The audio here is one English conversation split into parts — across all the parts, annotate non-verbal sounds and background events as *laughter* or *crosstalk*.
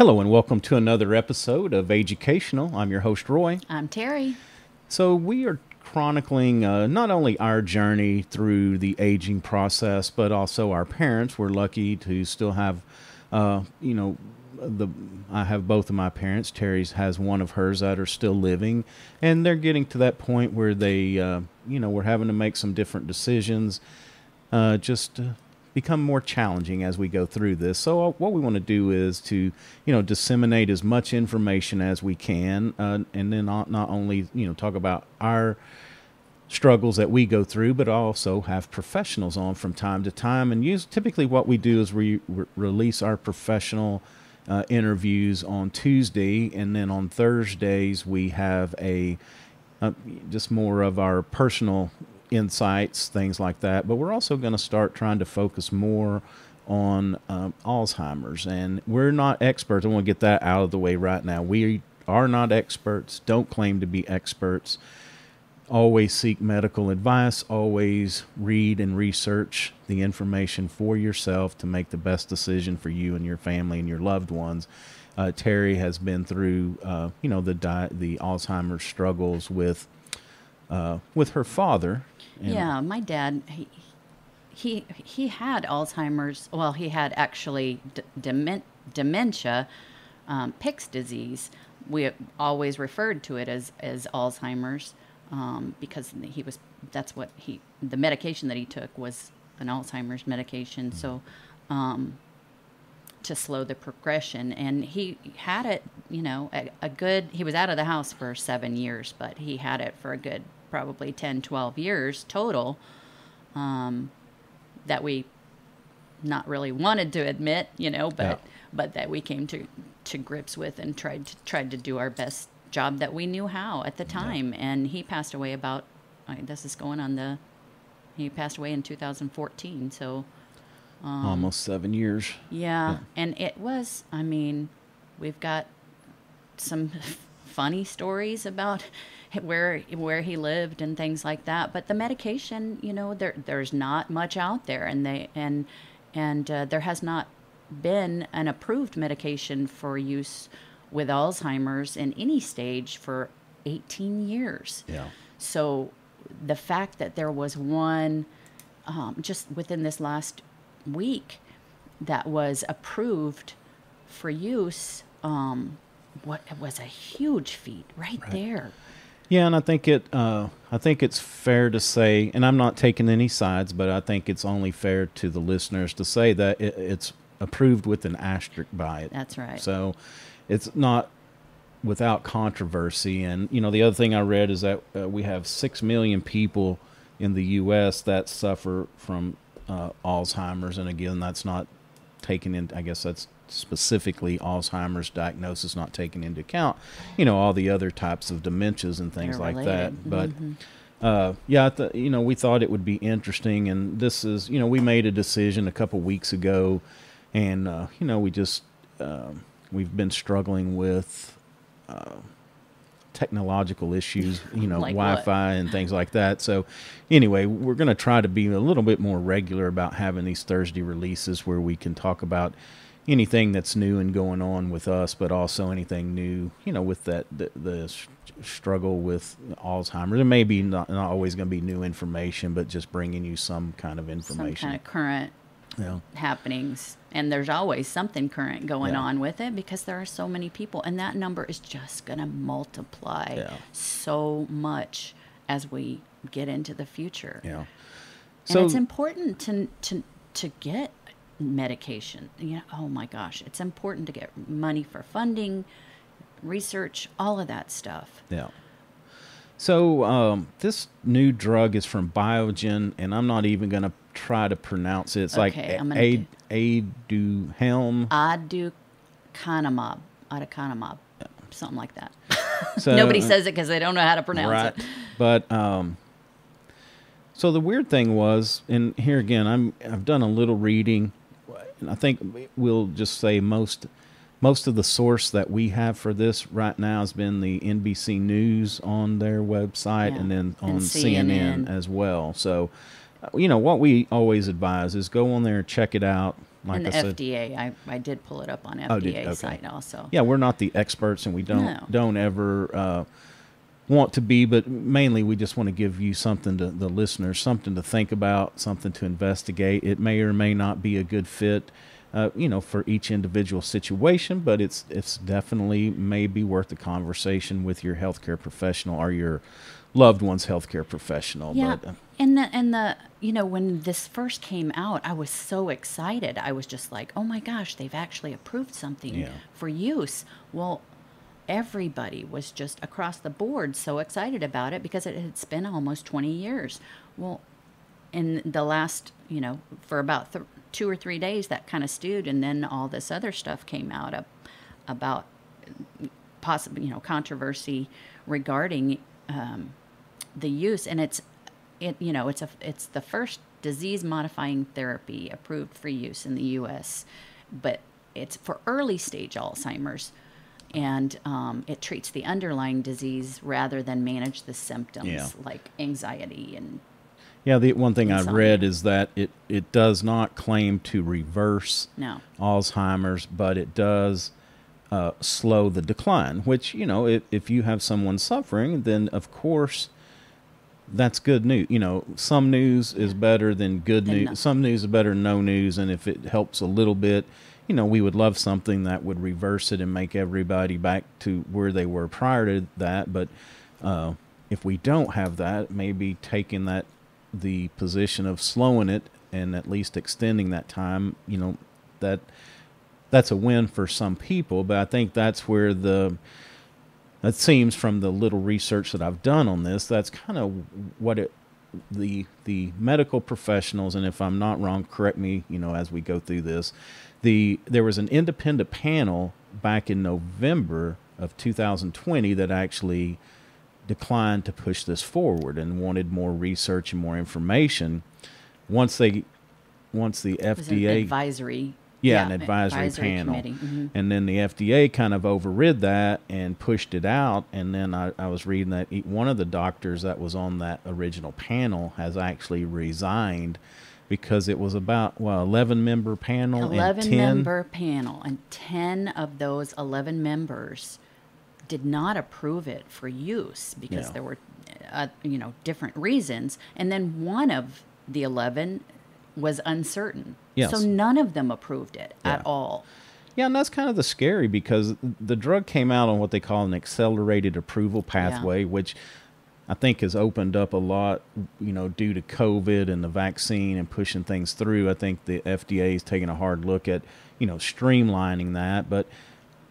Hello and welcome to another episode of AGEUcational. I'm your host, Roy. I'm Terry. So, we are chronicling uh, not only our journey through the aging process, but also our parents. We're lucky to still have, uh, you know, the I have both of my parents. Terry's has one of hers that are still living, and they're getting to that point where they, uh, you know, we're having to make some different decisions. Uh, just become more challenging as we go through this. So uh, what we want to do is to, you know, disseminate as much information as we can, uh, and then not, not only you know talk about our struggles that we go through, but also have professionals on from time to time. And use typically what we do is we re- release our professional uh, interviews on Tuesday, and then on Thursdays we have a uh, just more of our personal insights, things like that. But we're also going to start trying to focus more on um, Alzheimer's. And we're not experts. I want to get that out of the way right now. We are not experts, don't claim to be experts. Always seek medical advice, always read and research the information for yourself to make the best decision for you and your family and your loved ones. Uh, Terry has been through, uh, you know, the di- the Alzheimer's struggles with uh, with her father, yeah, my dad, he, he, he had Alzheimer's. Well, he had actually d- dement- dementia, um, Pick's disease. We always referred to it as, as Alzheimer's um, because he was, that's what he, the medication that he took was an Alzheimer's medication. So, um, to slow the progression. And he had it, you know, a, a, good, he was out of the house for seven years, but he had it for a good probably 10, 12 years total um, that we not really wanted to admit, you know, but yeah. but that we came to to grips with and tried to tried to do our best job that we knew how at the time. Yeah. And he passed away about I mean, this is going on the he passed away in 2014, so um, almost seven years. Yeah, yeah, and it was. I mean, we've got some *laughs* funny stories about *laughs* where where he lived and things like that. But the medication, you know, there there's not much out there, and they and and uh, there has not been an approved medication for use with Alzheimer's in any stage for 18 years. Yeah. So the fact that there was one um, just within this last week that was approved for use um, what was a huge feat right, right. there yeah, and I think it. Uh, I think it's fair to say, and I'm not taking any sides, but I think it's only fair to the listeners to say that it, it's approved with an asterisk by it. That's right. So, it's not without controversy. And you know, the other thing I read is that uh, we have six million people in the U.S. that suffer from uh, Alzheimer's, and again, that's not taken in. I guess that's specifically Alzheimer's diagnosis not taken into account, you know, all the other types of dementias and things like that. But mm-hmm. uh, yeah, th- you know, we thought it would be interesting, and this is, you know, we made a decision a couple weeks ago, and uh, you know, we just uh, we've been struggling with. Technological issues, you know, *laughs* like Wi-Fi what? and things like that. So, anyway, we're going to try to be a little bit more regular about having these Thursday releases where we can talk about anything that's new and going on with us, but also anything new, you know, with that the, the struggle with Alzheimer's. There may be not, not always going to be new information, but just bringing you some kind of information, some kind of current yeah. happenings. And there's always something current going yeah. on with it because there are so many people, and that number is just going to multiply yeah. so much as we get into the future. Yeah. So and it's important to to to get medication. You know, oh my gosh, it's important to get money for funding, research, all of that stuff. Yeah. So um, this new drug is from Biogen, and I'm not even going to try to pronounce it. It's okay, like a- a- Aduhelm. Aducanumab. Aducanumab. Something like that. *laughs* So, Nobody says it because they don't know how to pronounce right. it. But um, so the weird thing was, and here again, I'm I've done a little reading and I think we'll just say most most of the source that we have for this right now has been the NBC News on their website yeah. and then on and CNN. CNN. as well. So, uh, you know, what we always advise is go on there, check it out, like and the I said, FDA, I, I did pull it up on Oh, did- FDA okay. site also. yeah, we're not the experts, and we don't No. don't ever uh, want to be. But mainly, we just want to give you something to the listeners, something to think about, something to investigate. It may or may not be a good fit. Uh, you know, for each individual situation, but it's it's definitely may be worth a conversation with your healthcare professional or your loved one's healthcare professional. Yeah, But, uh, and the and the you know when this first came out, I was so excited. I was just like, oh my gosh, they've actually approved something Yeah. for use. Well, everybody was just across the board so excited about it because it had been almost twenty years. Well, in the last you know for about th- two or three days that kind of stewed, and then all this other stuff came out of, about possible you know controversy regarding um, the use and it's it you know it's a it's the first disease modifying therapy approved for use in the US but it's for early stage Alzheimer's and um, it treats the underlying disease rather than manage the symptoms Yeah. like anxiety and Yeah, the one thing I've read is that it, it does not claim to reverse no Alzheimer's, but it does uh, slow the decline. Which you know, if if you have someone suffering, then of course that's good news. You know, some news is better than good Than news. nothing. Some news is better than no news, and if it helps a little bit, you know, we would love something that would reverse it and make everybody back to where they were prior to that. But uh, if we don't have that, maybe taking that the position of slowing it and at least extending that time, you know, that that's a win for some people. But I think that's where the it seems from the little research that I've done on this, that's kind of what it the the medical professionals and if I'm not wrong, correct me, you know, as we go through this. The there was an independent panel back in November of 2020 that actually declined to push this forward and wanted more research and more information. Once they once the FDA advisory yeah, an advisory, panel. committee. Mhm. And then the FDA kind of overrid that and pushed it out. And then I, I was reading that one of the doctors that was on that original panel has actually resigned because it was about, well, 11 member panel. and 11 10 member panel and 10 of those 11 members did not approve it for use because Yeah. there were uh, you know different reasons and then one of the 11 was uncertain Yes. so none of them approved it Yeah. at all Yeah, and that's kind of the scary because the drug came out on what they call an accelerated approval pathway, which I think has opened up a lot, you know, due to COVID and the vaccine and pushing things through. I think the FDA is taking a hard look at, you know, streamlining that. But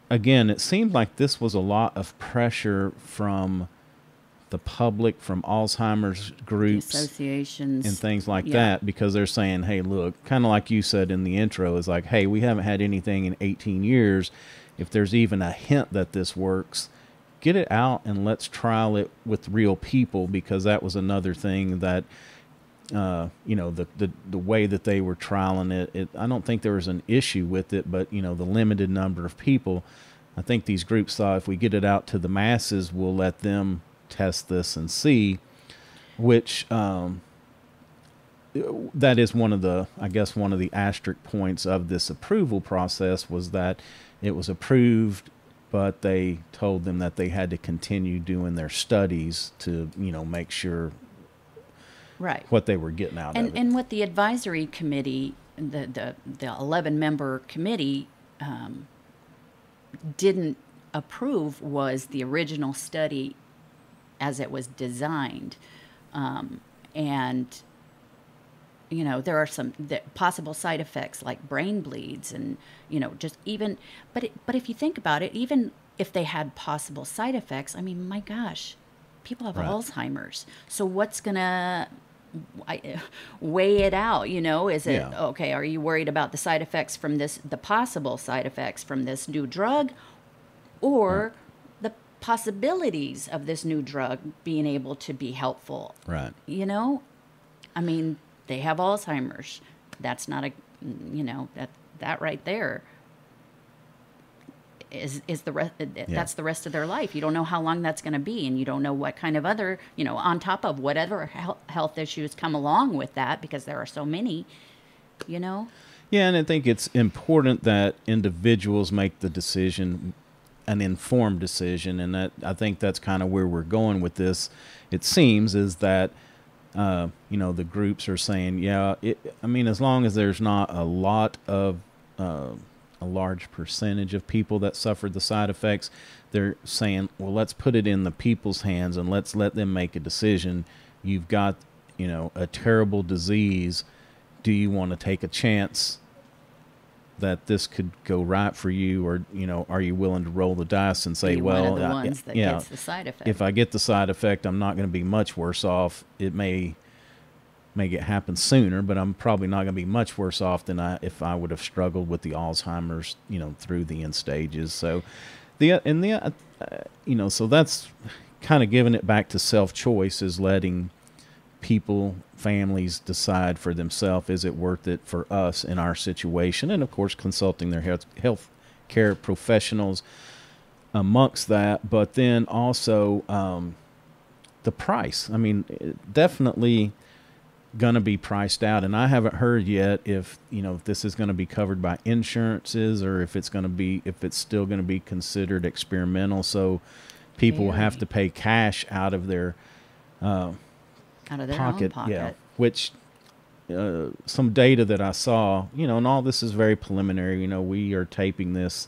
again, it seemed like this was a lot of pressure from the public, from Alzheimer's groups associations and things like Yeah. that because they're saying, hey, look, kind of like you said in the intro, is like, hey, we haven't had anything in 18 years. If there's even a hint that this works, get it out and let's trial it with real people because that was another thing that. Uh, you know the, the the way that they were trialing it, it. I don't think there was an issue with it, but you know the limited number of people. I think these groups thought if we get it out to the masses, we'll let them test this and see. Which um, that is one of the i guess one of the asterisk points of this approval process was that it was approved but they told them that they had to continue doing their studies to you know make sure right. what they were getting out and of it. and what the advisory committee the the, the 11 member committee um, didn't approve was the original study as it was designed. Um, and you know there are some the possible side effects like brain bleeds and you know just even but it, but if you think about it even if they had possible side effects i mean my gosh people have Right. alzheimer's. So what's gonna I, *laughs* weigh it out you know? Is it Yeah. okay are you worried about the side effects from this the possible side effects from this new drug or the possibilities of this new drug being able to be helpful? Right. You know? I mean they have alzheimer's. That's not a you know that that right there is is the rest that's the rest of their life you don't know how long that's going to be and you don't know what kind of other you know on top of whatever health, health issues come along with that because there are so many you know Yeah, and I think it's important that individuals make the decision, an informed decision, and that I think that's kind of where we're going with this. It seems is that uh, you know the groups are saying, yeah, it, I mean, as long as there's not a lot of uh, a large percentage of people that suffered the side effects, they're saying, well, let's put it in the people's hands and let's let them make a decision. You've got, you know, a terrible disease. Do you want to take a chance that this could go right for you, or you know, are you willing to roll the dice and say, well, one of the I- yeah, gets the side effect. if I get the side effect, I'm not going to be much worse off. It may make it happen sooner, but I'm probably not going to be much worse off than I if I would have struggled with the Alzheimer's, you know, through the end stages. So the and the uh, you know, so that's kind of giving it back to self choice is letting people families decide for themselves is it worth it for us in our situation and of course consulting their health health care professionals amongst that but then also um, the price i mean it definitely going to be priced out and i haven't heard yet if you know if this is going to be covered by insurances or if it's going to be if it's still going to be considered experimental so people will have to pay cash out of their uh, out of their pocket, pocket. yeah. Which uh, some data that I saw, you know, and all this is very preliminary. You know, we are taping this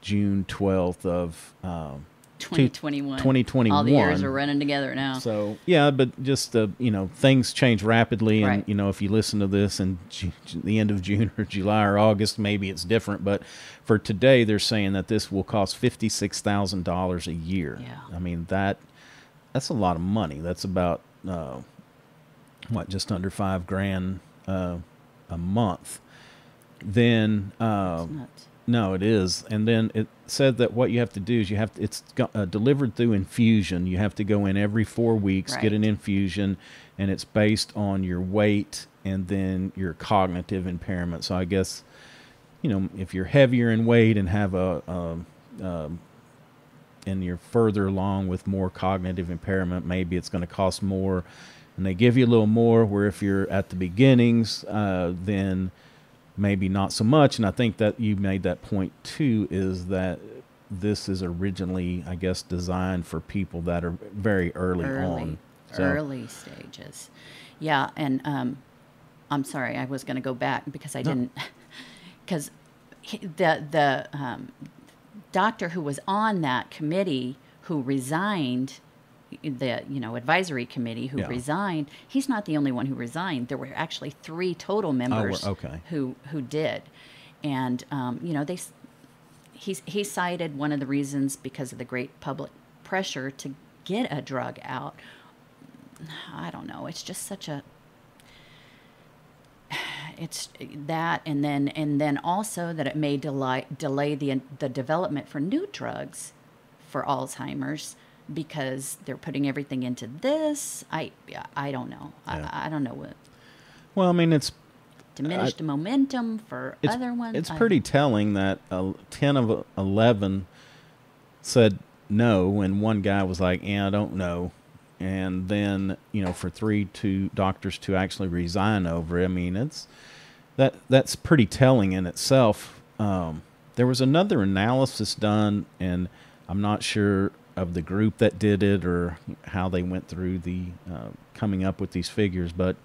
June twelfth of um, 2021. 2021. All the years are running together now. so yeah, but just uh, you know, things change rapidly, and Right. you know, if you listen to this in Ju- Ju- the end of June or July or August, maybe it's different. But for today, they're saying that this will cost fifty six thousand dollars a year. Yeah. I mean that that's a lot of money. That's about uh, what just under five grand uh, a month. Then uh. No, it is. And then it said that what you have to do is you have to, it's uh, delivered through infusion. You have to go in every four weeks, get an infusion, and it's based on your weight and then your cognitive impairment. So I guess, you know, if you're heavier in weight and have a, um um, and you're further along with more cognitive impairment, maybe it's going to cost more. And they give you a little more. Where if you're at the beginnings, uh, then maybe not so much. And I think that you made that point too is that this is originally, I guess, designed for people that are very early, early, on. So- early stages. Yeah, and um, I'm sorry, I was going to go back because I No. didn't, *laughs* because the the um, doctor who was on that committee who resigned, the you know advisory committee who Yeah. resigned, he's not the only one who resigned. There were actually three total members Oh, okay. who who did, and um, you know they s- he he cited one of the reasons because of the great public pressure to get a drug out. I don't know. It's just such a it's that and then and then also that it may delay delay the the development for new drugs for Alzheimer's because they're putting everything into this. I I don't know. Yeah. I, I don't know what Well, I mean, it's diminished momentum for other ones. It's I- pretty telling that uh, 10 of 11 said no, and one guy was like, yeah, I don't know. And then, you know, for three to doctors to actually resign over it, I mean, it's that that's pretty telling in itself. Um, there was another analysis done, and I'm not sure of the group that did it or how they went through the uh, coming up with these figures, but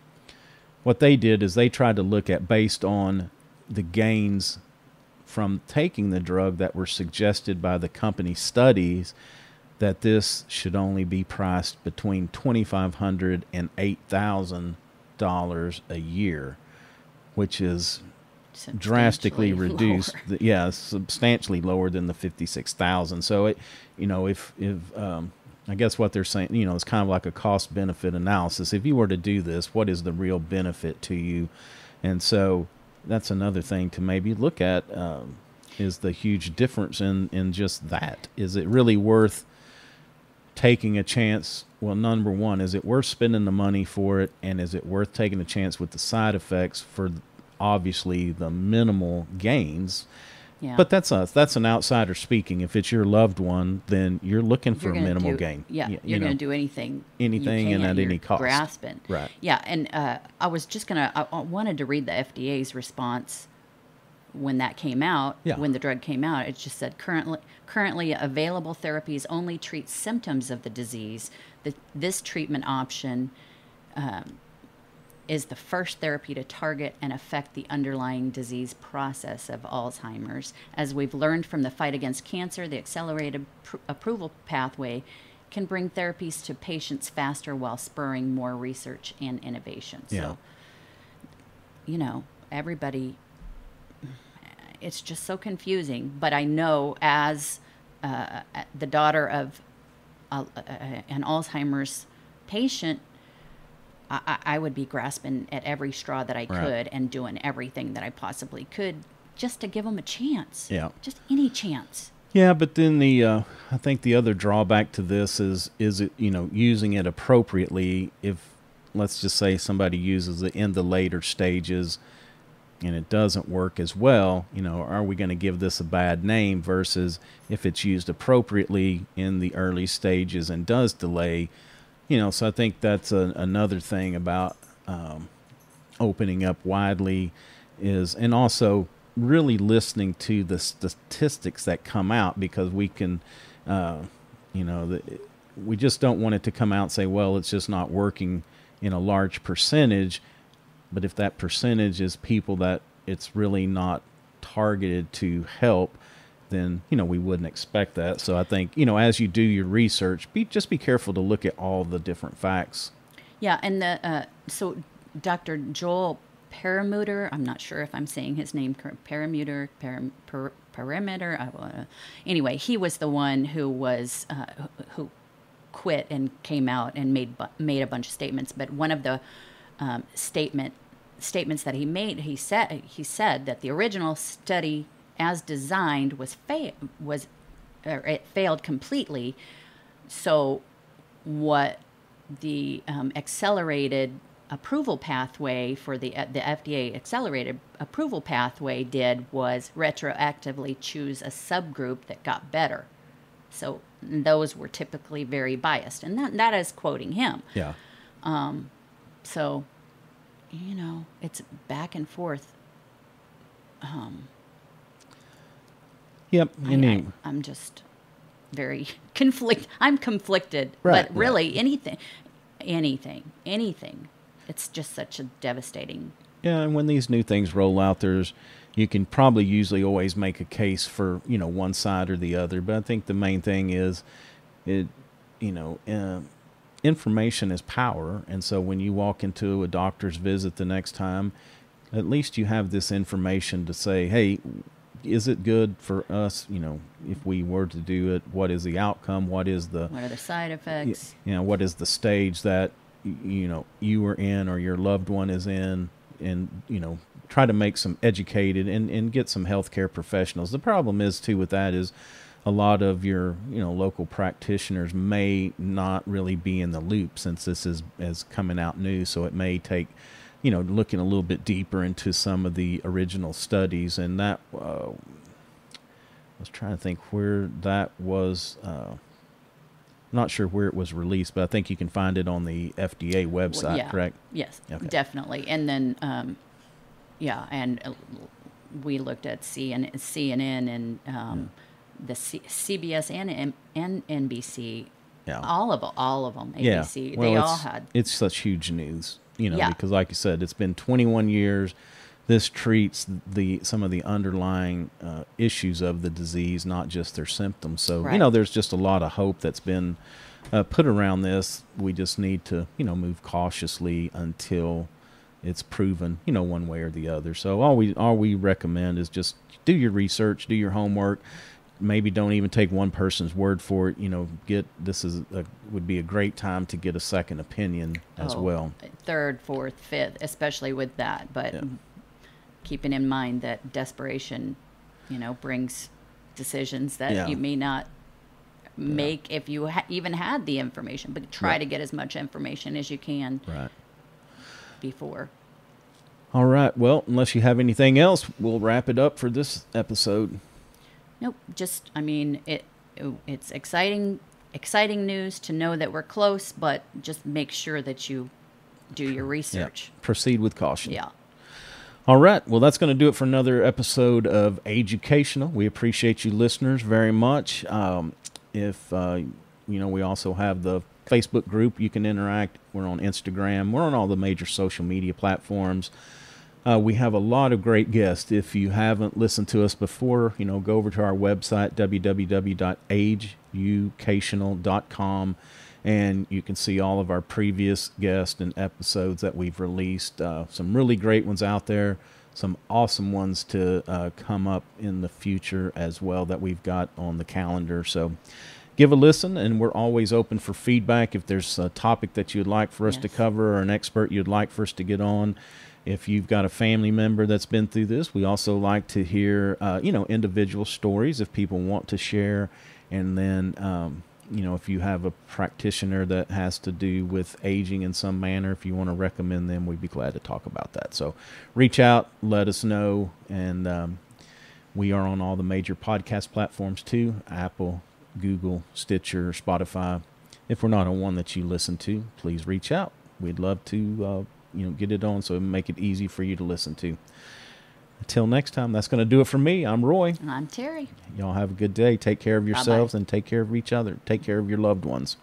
what they did is they tried to look at based on the gains from taking the drug that were suggested by the company studies that this should only be priced between $2500 and $8000 a year which is drastically *laughs* reduced lower. yeah substantially lower than the 56000 so it you know if if um, i guess what they're saying you know it's kind of like a cost benefit analysis. If you were to do this what is the real benefit to you? And so that's another thing to maybe look at um, is the huge difference in in just that. Is it really worth taking a chance? Well number one is it worth spending the money for it? And is it worth taking a chance with the side effects for obviously the minimal gains Yeah. But that's us. That's an outsider speaking. If it's your loved one, then you're looking for You're gonna minimal do- gain. Yeah, you you're going to do anything. anything and at any cost. Grasping. Right. Yeah, and uh, I was just going to. I wanted to read the FDA's response when that came out. Yeah. When the drug came out, it just said currently currently available therapies only treat symptoms of the disease. The, this treatment option is the first therapy to target and affect the underlying disease process of Alzheimer's. As we've learned from the fight against cancer, the accelerated pr- approval pathway can bring therapies to patients faster while spurring more research and innovation. Yeah. So, you know, everybody, it's just so confusing. But I know as uh, the daughter of a, a, an Alzheimer's patient, I, I would be grasping at every straw that I Right. could and doing everything that I possibly could just to give them a chance. Yeah. Just any chance. Yeah, but then the uh, I think the other drawback to this is is it you know using it appropriately. If let's just say somebody uses it in the later stages and it doesn't work as well, you know, are we going to give this a bad name versus if it's used appropriately in the early stages and does delay, you know? So I think that's a, another thing about um, opening up widely is and also really listening to the statistics that come out because we can uh, you know the, we just don't want it to come out and say well it's just not working in a large percentage but if that percentage is people that it's really not targeted to help then you know we wouldn't expect that so i think you know as you do your research be just be careful to look at all the different facts Yeah, and the uh, so Dr. Joel Paramuter, I'm not sure if I'm saying his name. Paramuter, param, per, perimeter. I, uh, anyway, he was the one who was uh, who- who quit and came out and made made a bunch of statements. But one of the um, statement statements that he made, he said he said that the original study as designed was fa- was or it failed completely. So what the um, accelerated approval pathway for the the FDA accelerated approval pathway did was retroactively choose a subgroup that got better. So those were typically very biased, and that that is quoting him. yeah um, So, you know, it's back and forth. Um, yep I, and I, you- I'm just very *laughs* conflict. I'm conflicted, Right, but really anything, anything, anything. It's just such a devastating. Yeah, and when these new things roll out, there's you can probably usually always make a case for you know one side or the other. But I think the main thing is it, you know, uh, information is power, and so when you walk into a doctor's visit the next time, at least you have this information to say, hey. Is it good for us? You know, if we were to do it, what is the outcome? What is the What are the side effects? you know what is the stage that you know you were in or your loved one is in and you know try to make some educated and, and get some healthcare professionals the problem is too with that is a lot of your you know local practitioners may not really be in the loop since this is is coming out new so it may take you know looking a little bit deeper into some of the original studies and that uh, I was trying to think where that was uh, not sure where it was released, but I think you can find it on the FDA Well, website, yeah. correct? Yes, Okay. definitely. And then, um, yeah, and uh, we looked at CNN, CNN and um, the C- CBS and, M- and NBC. Yeah. All of all of them. Yeah. Well, they all had. It's such huge news, you know, Yeah. because like you said, it's been 21 years. This treats the some of the underlying uh, issues of the disease, not just their symptoms. So you know, there's just a lot of hope that's been uh, put around this. We just need to, you know, move cautiously until it's proven, you know, one way or the other. So all we all we recommend is just do your research, do your homework. Maybe don't even take one person's word for it. You know, get this is a, would be a great time to get a second opinion as oh, well. Third, fourth, fifth, especially with that. But Yeah. keeping in mind that desperation, you know, brings decisions that Yeah. you may not make if you ha- even had the information. But try Right. to get as much information as you can Right. before. All right. Well, unless you have anything else, we'll wrap it up for this episode. Nope. Just, I mean, it, it it's exciting, exciting news to know that we're close, but just make sure that you do your Yeah. research. Proceed with caution. Yeah. All right. Well, that's going to do it for another episode of AGEUcational. We appreciate you listeners very much. Um, if, uh, you know, we also have the Facebook group you can interact. We're on Instagram. We're on all the major social media platforms. Uh, we have a lot of great guests. If you haven't listened to us before, you know, go over to our website, www.ageucational.com, and you can see all of our previous guests and episodes that we've released. Uh, some really great ones out there, some awesome ones to uh, come up in the future as well that we've got on the calendar. So give a listen, and we're always open for feedback. If there's a topic that you'd like for us to cover or an expert you'd like for us to get on, if you've got a family member that's been through this, we also like to hear, uh, you know, individual stories if people want to share. And then, um, you know, if you have a practitioner that has to do with aging in some manner, if you want to recommend them, we'd be glad to talk about that. So reach out, let us know. And um, we are on all the major podcast platforms too Apple, Google, Stitcher, Spotify. If we're not on one that you listen to, please reach out. We'd love to, uh, you know, get it on so it make it easy for you to listen to. Until next time, that's going to do it for me. I'm Roy. I'm Terry. Y'all have a good day. Take care of yourselves and take care of each other. Take care of your loved ones.